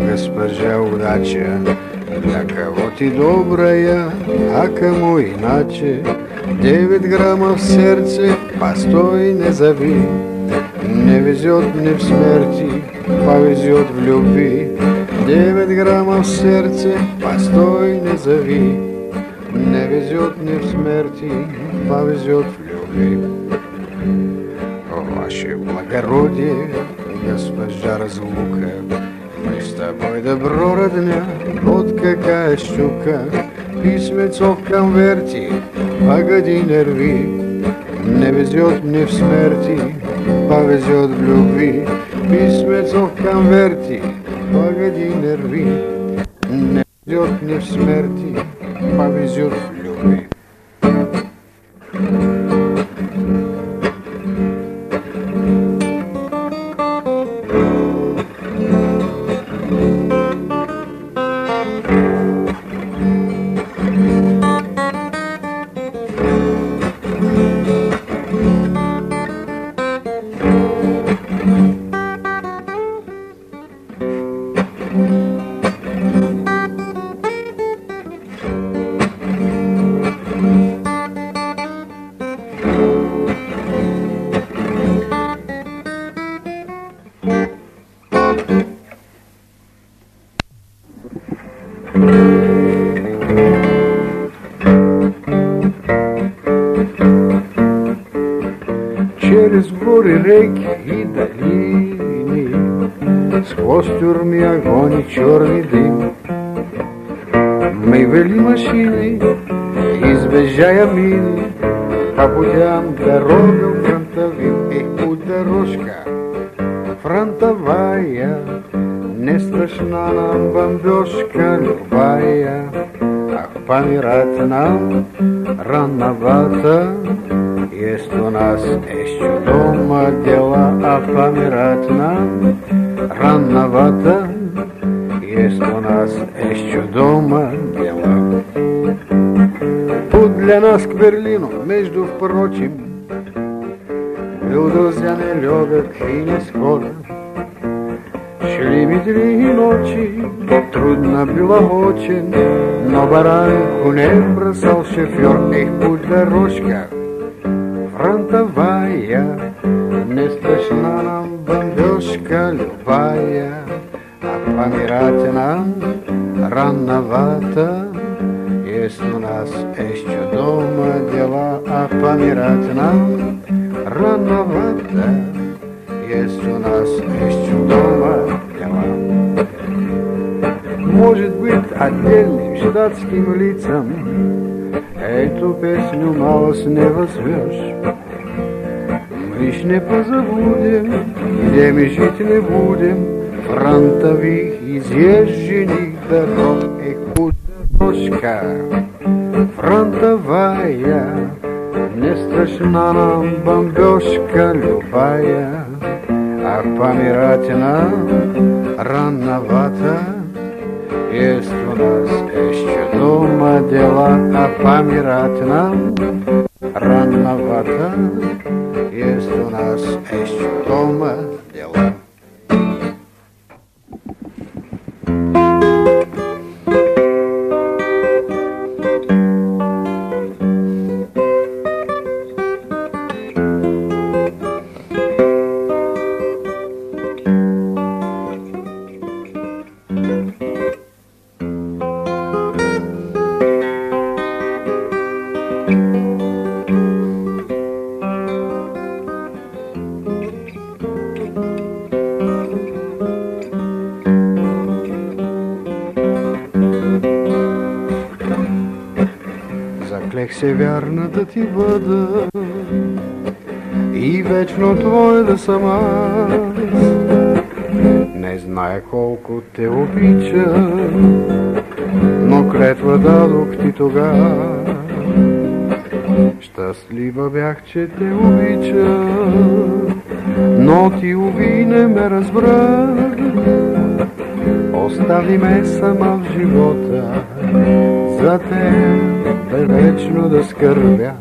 госпожа удача, для кого ты добрая, а кому иначе. Девять граммов в сердце, постой, не зови. Не везет мне в смерти, повезет в любви. Девять граммов в сердце, постой, не зови. Не везет мне в смерти, повезет в любви. Ваше благородие, госпожа разлука, Мы с тобой добро родня, вот какая щука, Письмецо в конверте, погоди не рви, Не везет мне в смерти, повезет в любви. Письмецо в конверте, погоди не рви, Не везет мне в смерти, повезет в любви. Через горы, реки и долины Сквозь тюрьмы огонь и черный дым. Мы вели машины, избежая мины По путям дорогам фронтовым. Эх, путь дорожка фронтовая Не страшна нам бомбежка любая Ах, помирать нам рановато есть у нас еще дома дела, а помирать нам рановато. Есть у нас еще дома дела. Путь для нас к Берлину, между прочим, был, друзья, нелегок и не скоро. Шли медли и ночи, трудно было очень, но баранку не бросал шофер, их путь дорожка фронтовая, Не страшна нам бомбежка любая, А помирать нам рановато. Есть у нас еще дома дела, А помирать нам рановато. Есть у нас еще дома отдельным штатским лицам Эту песню малость не возвешь. Мы ж не позабудем, где мы жить не будем, Фронтовых изъезженных дорог. Эх, пусть дорожка фронтовая, Не страшна нам бомбежка любая, А помирать нам рановато. Есть дела, а помирать нам рановато. Есть у нас еще дома дела. Заклех се вярната ти бъда и вечно твой да съм аз. Не зная колко те обича, но клетва дадох ти тогава. Щастлива бях, че те обича, но ти уви не ме разбра. Остави ме сама в живота, за теб prevečno, da skrbja.